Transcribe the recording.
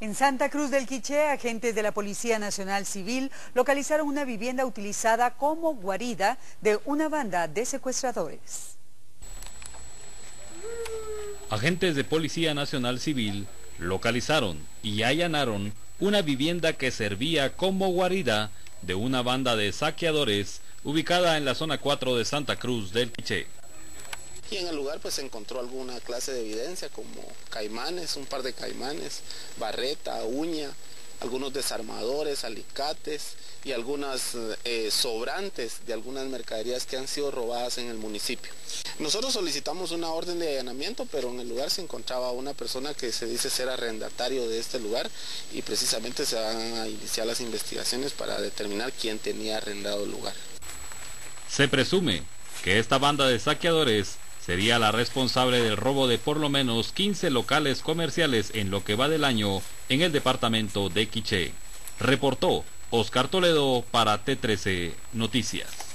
En Santa Cruz del Quiché, agentes de la Policía Nacional Civil localizaron una vivienda utilizada como guarida de una banda de secuestradores. Agentes de Policía Nacional Civil localizaron y allanaron una vivienda que servía como guarida de una banda de saqueadores ubicada en la zona 4 de Santa Cruz del Quiché y en el lugar pues se encontró alguna clase de evidencia como caimanes, un par de caimanes, barreta, uña, algunos desarmadores, alicates y algunas eh, sobrantes de algunas mercaderías que han sido robadas en el municipio. Nosotros solicitamos una orden de allanamiento, pero en el lugar se encontraba una persona que se dice ser arrendatario de este lugar y precisamente se van a iniciar las investigaciones para determinar quién tenía arrendado el lugar. Se presume que esta banda de saqueadores sería la responsable del robo de por lo menos 15 locales comerciales en lo que va del año en el departamento de Quiché. Reportó Oscar Toledo para T13 Noticias.